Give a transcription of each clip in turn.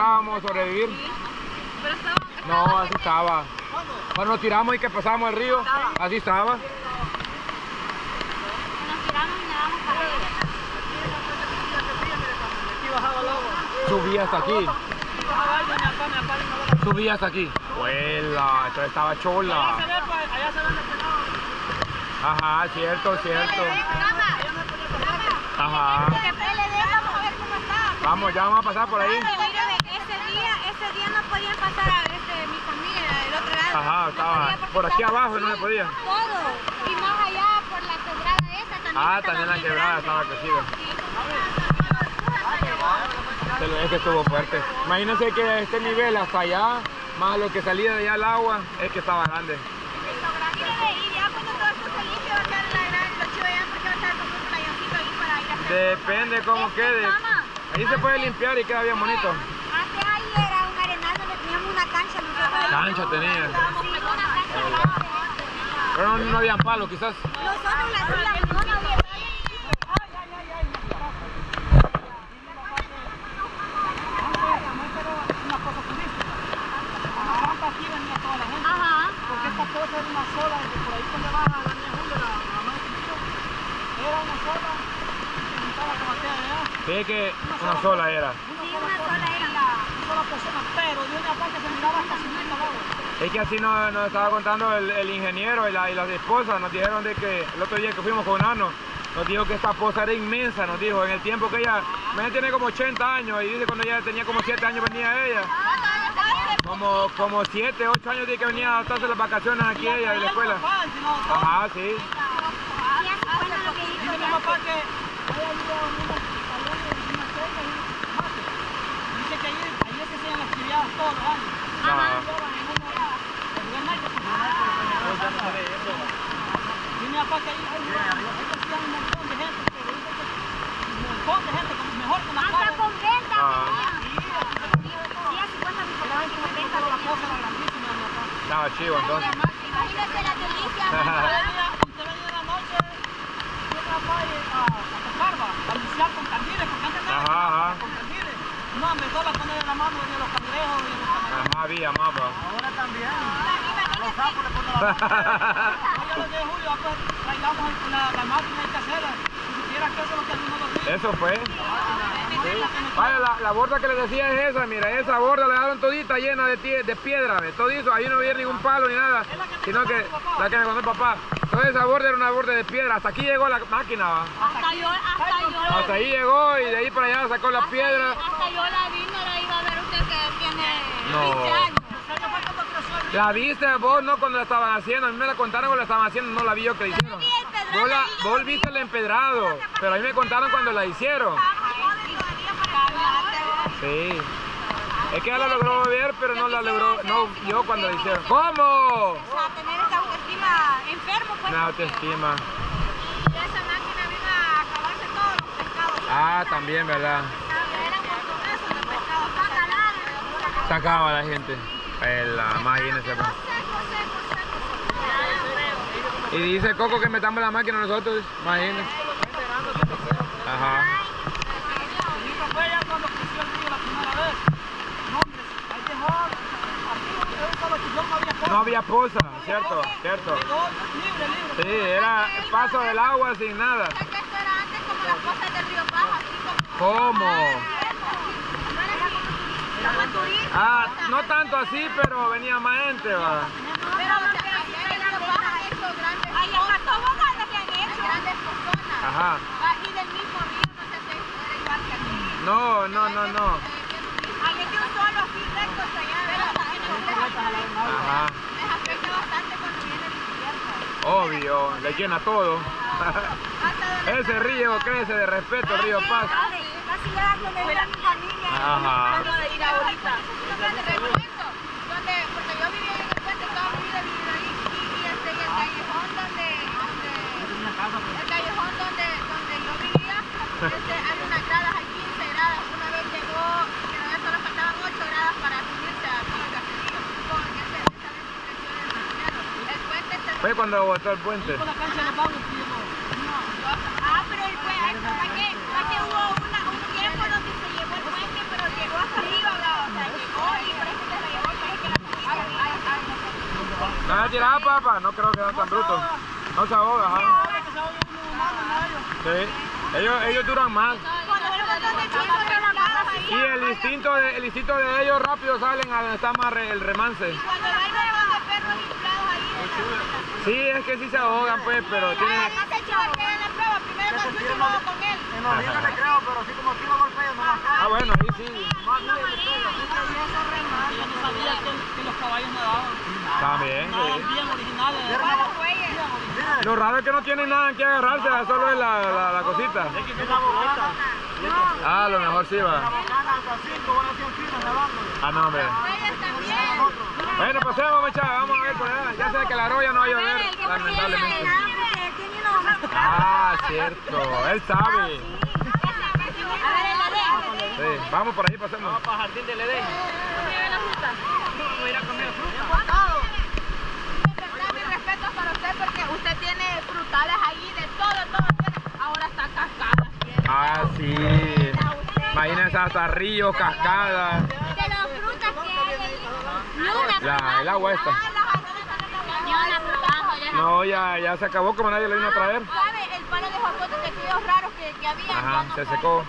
lográbamos sobrevivir. Pero estaba... No, así estaba. Cuando nos tiramos y que pasamos el río, así estaba. Nos tiramos y nadamos para allá. Subía hasta aquí. Subía hasta aquí. Huela, entonces estaba chola. Ajá, cierto, cierto. Ajá. Vamos, ya vamos a pasar por ahí. Ese día, ese día no podían pasar a este, mi familia del otro lado. Ajá, estaba por aquí abajo, no se podía. Todo. Y más allá por la quebrada esa también. Ah, también la quebrada grande. estaba crecida. Sí. Es que estuvo fuerte. Imagínense que este nivel hasta allá, más lo que salía de allá al agua, es que estaba grande. Depende cómo quede. Ahí se puede limpiar y queda bien bonito. Antes ahí era un arenal donde teníamos una cancha tenía. Pero no, no habían palos quizás. Sí, que una sola era. Sí, una sola era. una sola persona, pero de una parte se miraba hasta misma agua. Es que así nos, nos estaba contando el, el ingeniero y, la, y las esposas. Nos dijeron de que el otro día que fuimos con Nano, nos dijo que esta poza era inmensa. Nos dijo en el tiempo que ella, ella tiene como 80 años y dice cuando ella tenía como 7 años venía ella. Como, como 7, 8 años de que venía a estarse las vacaciones aquí ella de la escuela. Ajá, sí. Dice que ahí Dice que ahí, ahí es que se hacían las actividades todos los años. Ajá. Y mi papá que ahí, hacían un montón de gente, pero dice que un montón de gente, mejor con la Hasta con venta Ah. Sí, así cuando mi papá con venta Pero la cosa era grandísima, mi papá. Estaba chivo entonces. La delicia. Usted venía, en la noche, yo papá y a, tocar, a con candiles, porque antes no con. No, me solo a poner en la mano venían los cangrejos y los camarones. Ajá, había mapa. Ahora también. Imagínate. Yo le dije, Julio, pues traigamos el- la, la máquina y casera. Si supiera que eso es lo que algunos los días. Eso fue. Vaya, la, la borda que les decía es esa, mira, esa borda la dejaron todita llena de, tie- de piedra, ¿ve? todo eso, ahí no había ningún palo ni nada, sino que la que me contó el papá. Toda esa borda era una borda de piedra, hasta aquí llegó la máquina, ¿va? Hasta yo, hasta yo. Hasta ahí llegó y de ahí para allá sacó la piedra. Hasta yo la vi, no la iba a ver usted que tiene No. 15 años. La viste vos, no cuando la estaban haciendo, a mí me la contaron cuando la estaban haciendo, no la vi yo que la hicieron. Vos, la, vos viste el empedrado, pero a mí me contaron cuando la hicieron. Sí. Es que ella la logró ver, pero no la logró, no yo cuando la hicieron. ¿Cómo? O sea, tener esa autoestima enfermo, pues. Una autoestima. Y esa máquina vino a acabarse todos los pescados. Ah, también, ¿verdad? Sacaba la gente. La. Y dice Coco que metamos la máquina nosotros, imagínense. Ajá. No había poza, ¿cierto? ¿Cierto? Sí, era paso del agua sin nada. Es que esto era antes como las cosas del río Baja, así como... ¿Cómo? Ah, no tanto así, pero venía más gente, va. Ajá. No. No, no, no. Obvio, le llena todo. Ese río crece de respeto, río Paz. Ya donde vive mi familia. Ajá. de ir ahorita. Donde, porque yo vivía en el puente toda mi vida he vivido ahí. Y, y este, y el callejón donde, donde el callejón donde, donde yo vivía, este, hay unas gradas, hay 15 gradas. Una vez llegó, que no solo faltaban 8 gradas para subirse a Río Castillo. Con ese, esa. El puente se Fue cuando botó el puente. Con la cancha de los bagos, tío. Ah, pero el puente, ¿para qué? ¿Para qué hubo no se tirada, papá, no creo que sean tan brutos. No se ahoga, ajá. Sí. Ellos, ellos duran más. Y el instinto de, el instinto de ellos rápido salen a donde está más el remance. Sí, es que sí se ahogan pues, pero tienen... En con él. En los le creo, pero así como golpea, no Ah, bueno, ahí sí. Yo no sabía que, que los caballos nadaban. También, Nadaban originales. Lo raro es que no tienen nada que agarrarse, solo es la, la, la cosita. Es la boquita. Ah, a lo mejor sí va. bocana hasta 5 van así en fila nadando. Ah, no, hombre. Bueno, pasemos, muchachos, vamos a ver por allá. Ya sé que la roya no va a llover, lamentablemente. Ah, cierto, él sabe. Sí, vamos por ahí, pasemos. Para jardín del Edén. Voy a ir a comer fruta. Mis respetos para usted porque usted tiene frutales ahí de todo, todo. Ahora está cascada. Ah, sí. Imagínense hasta ríos, cascadas. De las frutas que hay ahí. Ni una La, el agua esta. No, ya, ya se acabó como nadie lo vino a traer. ¿Sabe? El palo de de aquellos raros que, que había. Ajá, no se secó.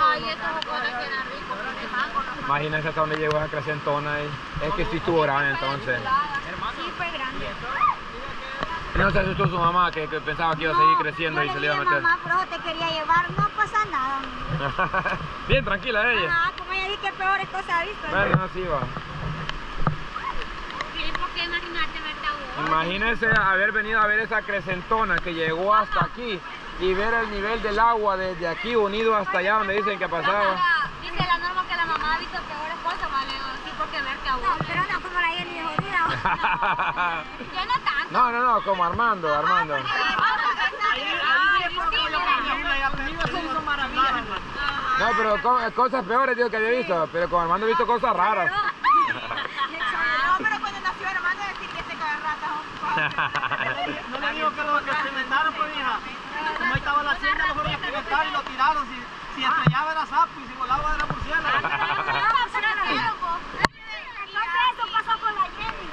Ay, esos jocotes que eran ricos, pero de mango no. Imagínense hasta dónde llegó esa crecentona ahí. Es que sí estuvo grande entonces. Sí, fue grande. No se asustó su mamá que, que pensaba que iba a seguir creciendo y Yo se le iba a meter. mamá, pero te quería llevar, no pasa nada. Bien tranquila ella. Ajá, como ella dice que peores cosas ha visto. ¿no? Bueno, así va. Imagínate vos. Imagínense haber venido a ver esa crecentona que llegó hasta aquí y ver el nivel del agua desde aquí unido hasta allá donde dicen que pasaba. Dice la norma que la mamá ha visto peores cosas, vale, sí, porque verte a vos. No, pero no como la Jenny de jodida. Yo no tanto. No, no, no, como Armando, Armando. Maravillas, hermano. No, pero co- cosas peores digo que había visto, pero con Armando he visto cosas raras. No, pero cuando nació hermano decir que se caga rata. No le digo que lo, lo experimentaron, pues, hija. Como ahí estaba la hacienda, lo fueron a experimentar y lo tiraron. Si, si estrellaba era sapo y si volaba era murciélago. eso pasó con la Jenny.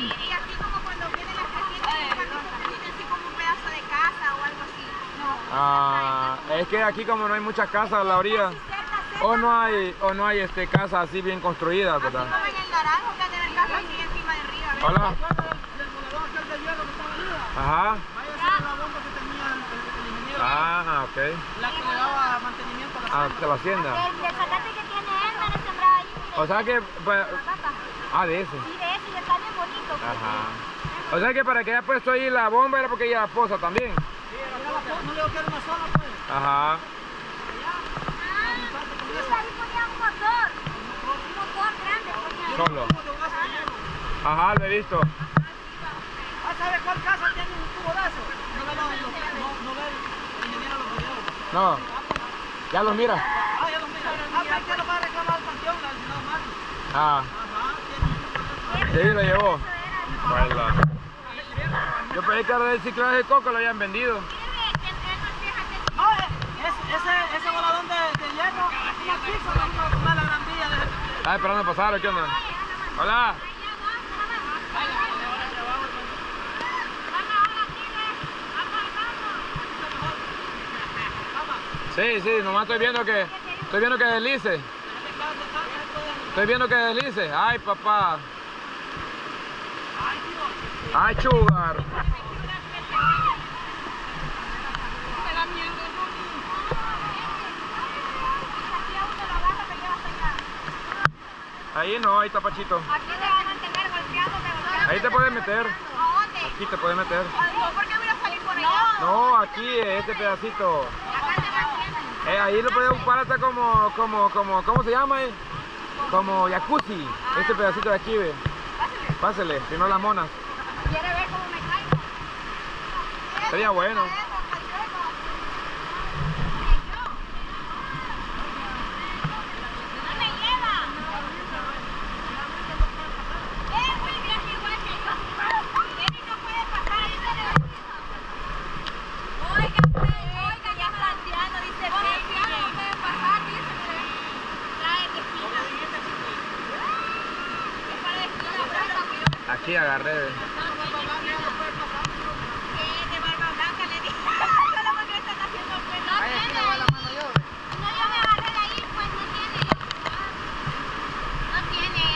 Y así como cuando vienen las cuando tienen así como un pedazo de casa o algo así. Ah, es que aquí como no hay muchas casas a la orilla, o no hay, o no hay este casas así bien construidas, ¿verdad? Como en el naranjo que tiene el casa así encima del río. a ver. Hola. Del volador aquel de hierro que estaba arriba. Ajá. Vaya a la bomba que tenía el, el- el ingeniero. Ah, ok. La que le daba mantenimiento a la Ah, hacienda. de la hacienda. El del zacate que tiene él, me lo sembraba ahí. O sea que, pues, la ah, de ese. Sí, de ese, y está bien bonito. Ajá. O sea que para que haya puesto ahí la bomba era porque ella posa también. Sí, era la po- no le digo que era una sola, pues. Ajá. Ah, sí, ahí ponía un motor. Un motor grande ponía. Solo. Hierro. Ajá, lo he visto. Ah, ¿sabe cuál casa tiene un tubo de eso? No ve, los- los- no, no ve el ingeniero los videos. No. Ya los mira. Ah, ya los mira. Ah, pues que lo va a reclamar al panteón, al señor Mario. Ah, Ajá, sí, lo llevó. Bueno. Yo pensé que era del ciclo de coco lo habían vendido. No, eh, ese, ese, voladón de, de hierro, una pizza, a comer la gran vía de... Estaba esperando pasar, ¿qué onda? Hola. Sí, sí, nomás estoy viendo que estoy viendo que deslice. Estoy viendo que deslice. Ay, papá. Ay, chugar. Ahí no, ahí está Pachito. Aquí te van a mantener golpeado. Ahí te puedes meter. Aquí te puedes meter. No, aquí, este pedacito. Eh, ahí lo puedes ocupar hasta como, como, como, ¿cómo se llama? eh? Como jacuzzi. Este pedacito de aquí, ve. Pásele, si no las monas. ¿Quiere ver cómo me caigo? Sería bueno. Eso, cayuelo. No me lleva. Eh, Willy, es igual que yo. Él no puede pasar, ahí se le Oiga, pues, oiga, ya está anciano, dice que no puede pasar, dice que trae de esquina. Es para de esquina, brasa, güey. Aquí agarré. Que de barba blanca le dije. Solo porque están haciendo pelo. No tiene ahí. No, yo me agarré de ahí, pues no tiene. No tiene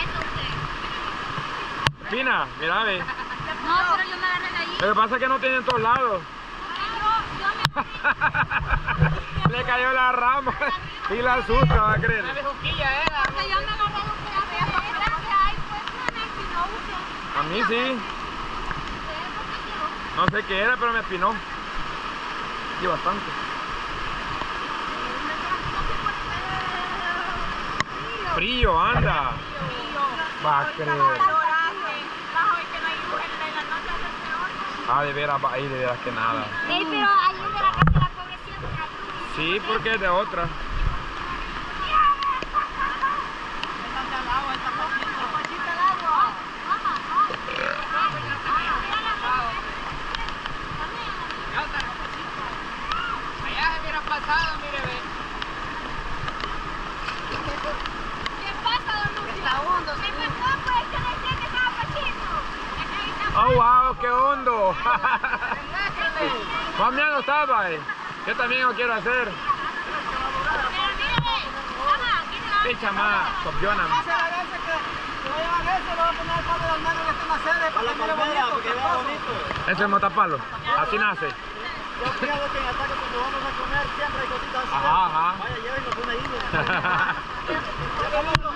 eso usted. Fina, mira, ve. No, pero yo me agarré de ahí. Lo que pasa es que no tiene en todos lados. Yo, yo me Le cayó la rama y la asusta, va a creer. bejuquilla era. porque yo me agarré de un pedazo de esa que hay, pues no me empinó usted. A mí sí. No sé qué era, pero me espinó. Y bastante. Frío, anda. Va a creer. Hay. Ah, de veras, va ahí, de veras que nada. Ey, pero ahí de la casa de la. Sí, porque es de otra. Allá se hubiera pasado, mire, ve. ¿Qué pasa, don Lucio? Está hondo, ¿Qué pasó, pues? Que decía que estaba pachito. ¡Oh, wow! ¡Qué hondo! Mami, no estaba, eh. Yo también lo quiero hacer. Pero mírame, mamá, aquí se la Picha más, copiona. Dice la veces que se va a llevar ese, le va a poner el palo de almendra que en la sede para que mire bonito, cargoso. Ese es motapalo. Así nace. Yo creo que en ataque cuando vamos a comer siempre hay cositas así. Ajá, ajá. Vaya, una.